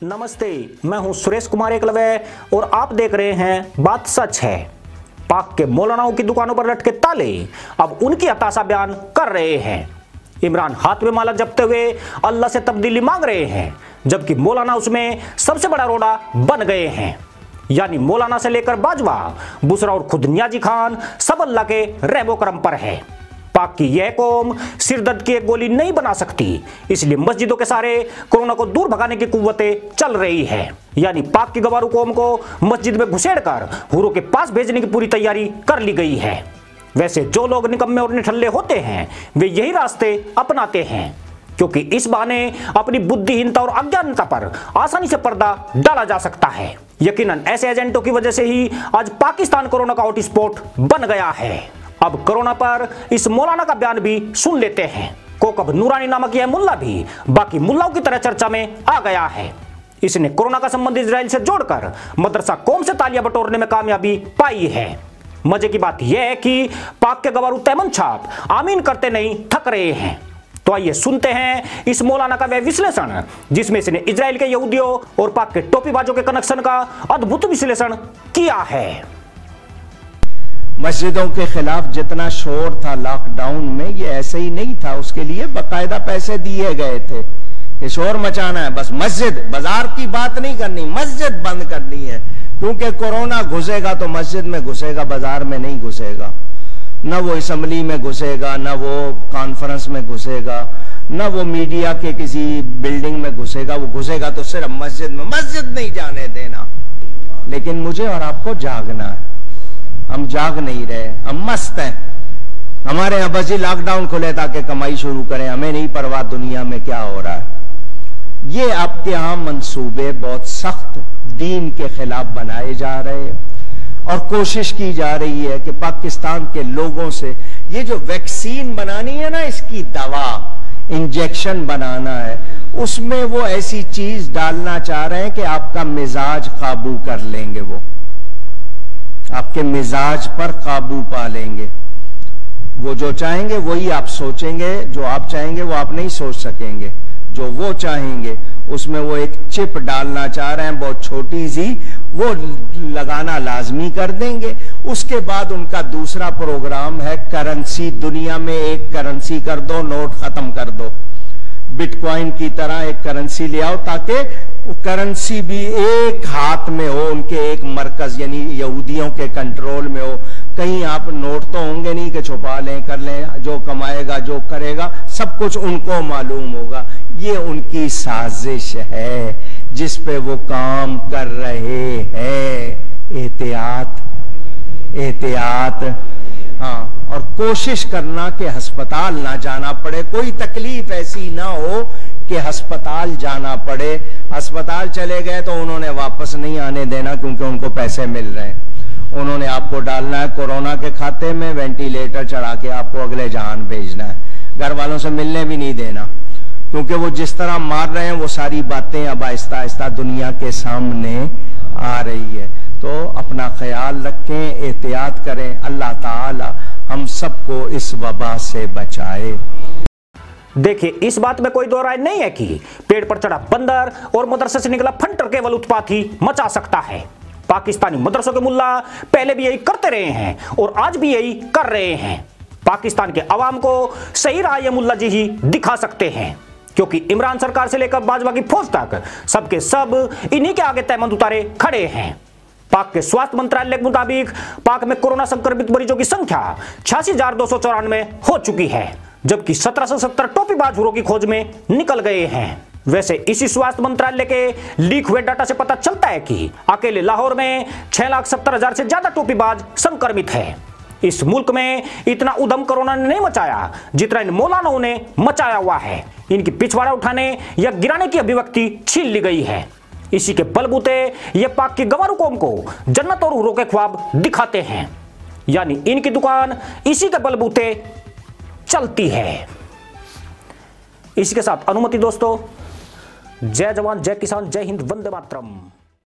नमस्ते, मैं हूँ सुरेश कुमार एकलवे और आप देख रहे हैं बात सच है। पाक के मौलानाओं की दुकानों पर लटके ताले अब उनकी हताशा बयान कर रहे हैं। इमरान हाथ में माला जपते हुए अल्लाह से तब्दीली मांग रहे हैं, जबकि मौलाना उसमें सबसे बड़ा रोड़ा बन गए हैं। यानी मौलाना से लेकर बाजवा, बुसरा और खुद नियाजी खान सब अल्लाह के रहमो करम पर है। पाक की यह कौम सिरदर्द की एक गोली नहीं बना सकती। इसलिए मस्जिदों के सारे कोरोना को दूर भगाने की कुवतें चल रही है। यानी पाक की गवारू कौम को मस्जिद में घुसेड़ कर हुरों के पास भेजने की पूरी तैयारी कर ली गई है। वैसे जो लोग निकम्मे और निठल्ले होते हैं, वे यही रास्ते अपनाते हैं, क्योंकि इस बहाने अपनी बुद्धिहीनता और अज्ञानता पर आसानी से पर्दा डाला जा सकता है। यकीनन ऐसे एजेंटों की वजह से ही आज पाकिस्तान कोरोना का हॉटस्पॉट बन गया है। अब कोरोना पर इस मौलाना का बयान भी सुन लेते हैं। कोकब नूरानी नामक यह मुल्ला भी बाकी मुल्लाओं की तरह चर्चा में आ गया है। इसने कोरोना का संबंध इसराइल से जोड़कर मदरसा कौम से तालियाँ बटोरने में कामयाबी पाई है। मज़े की बात यह है कि पाक के गवारू तैमन छाप आमीन करते नहीं, थक रहे हैं। तो आइए सुनते हैं इस मौलाना का वह विश्लेषण, जिसमें इसने इसराइल के यहूदियों और पाक के टोपीबाजों के कनेक्शन का अद्भुत विश्लेषण किया है। मस्जिदों के खिलाफ जितना शोर था लॉकडाउन में, ये ऐसे ही नहीं था। उसके लिए बकायदा पैसे दिए गए थे। ये शोर मचाना है। बस मस्जिद, बाज़ार की बात नहीं करनी, मस्जिद बंद करनी है। क्योंकि कोरोना घुसेगा तो मस्जिद में घुसेगा, बाज़ार में नहीं घुसेगा। न वो असम्बली में घुसेगा, न वो कॉन्फ्रेंस में घुसेगा, न वो मीडिया के किसी बिल्डिंग में घुसेगा। वो घुसेगा तो सिर्फ़ मस्जिद में। मस्जिद नहीं जाने देना। लेकिन मुझे और आपको जागना है। हम जाग नहीं रहे, हम मस्त हैं। हमारे यहाँ बस ही लॉकडाउन खुले ताकि कमाई शुरू करें, हमें नहीं परवाह दुनिया में क्या हो रहा है। ये आपके यहाँ मंसूबे बहुत सख्त दीन के खिलाफ बनाए जा रहे हैं और कोशिश की जा रही है कि पाकिस्तान के लोगों से ये जो वैक्सीन बनानी है ना, इसकी दवा, इंजेक्शन बनाना है, उसमें वो ऐसी चीज़ डालना चाह रहे हैं कि आपका मिजाज काबू कर लेंगे वो। आपके मिजाज पर काबू पा लेंगे। वो जो चाहेंगे, वही आप सोचेंगे, जो आप चाहेंगे, वो आप नहीं सोच सकेंगे। जो वो चाहेंगे, उसमें वो एक चिप डालना चाह रहे हैं, बहुत छोटी सी, वो लगाना लाजमी कर देंगे। उसके बाद उनका दूसरा प्रोग्राम है, करेंसी, दुनिया में एक करेंसी कर दो, नोट खत्म कर दो। बिटकॉइन की तरह एक करेंसी ले आओ ताकि करेंसी भी एक हाथ में हो, उनके एक मरकज, यानी यहूदियों के कंट्रोल में हो। कहीं आप नोट तो होंगे नहीं कि छुपा लें, कर लें, जो कमाएगा, जो करेगा, सब कुछ उनको मालूम होगा। ये उनकी साजिश है, जिस पे वो काम कर रहे हैं। एहतियात एहतियात। हाँ और कोशिश करना कि अस्पताल ना जाना पड़े। कोई तकलीफ़ ऐसी ना हो कि अस्पताल जाना पड़े। अस्पताल चले गए तो उन्होंने वापस नहीं आने देना क्योंकि उनको पैसे मिल रहे हैं। उन्होंने आपको डालना है कोरोना के खाते में वेंटिलेटर चढ़ा के आपको अगले जहान भेजना है। घर वालों से मिलने भी नहीं देना। क्योंकि वो जिस तरह मार रहे हैं, वो सारी बातें अब आहिस्ता आहिस्ता दुनिया के सामने आ रही है। तो अपना ख्याल रखें, एहतियात करें। अल्लाह ताला हम सबको इस वबा से बचाए। देखिए, इस बात में कोई दो राय नहीं है कि पेड़ पर चढ़ा बंदर और मदरसे से निकला फंटर केवल उत्पात मचा सकता है। पाकिस्तानी मदरसों के मुल्ला पहले भी यही करते रहे हैं और आज भी यही कर रहे हैं। पाकिस्तान के अवाम को सही राह ये मुल्ला जी ही दिखा सकते हैं, क्योंकि इमरान सरकार से लेकर बाजवा की फौज तक सबके सब इन्हीं के आगे तयमंद उतारे खड़े हैं। पाक के स्वास्थ्य मंत्रालय के मुताबिक पाक में कोरोना संक्रमित मरीजों की संख्या छियासी हो चुकी है, जबकि सत्रह सौ सत्तर टोपीबाज हुरों की खोज में निकल गए हैं। वैसे इसी स्वास्थ्य मंत्रालय के लीक हुए डाटा से पता चलता है कि अकेले लाहौर में छह लाख सत्तर हज़ार से ज़्यादा टोपीबाज संक्रमित है। इस मुल्क में इतना उधम कोरोना ने नहीं मचाया जितना इन मौलानाओं ने मचाया हुआ है। इनकी पिछवाड़ा उठाने या गिराने की अभिव्यक्ति छीन ली गई है। इसी के बलबूते ये पाक की गवारू कौम को जन्नत और हुरों के ख्वाब दिखाते हैं। यानी इनकी दुकान इसी के बलबूते चलती है। इसी के साथ अनुमति दोस्तों, जय जवान, जय किसान, जय हिंद, वंदे मातरम।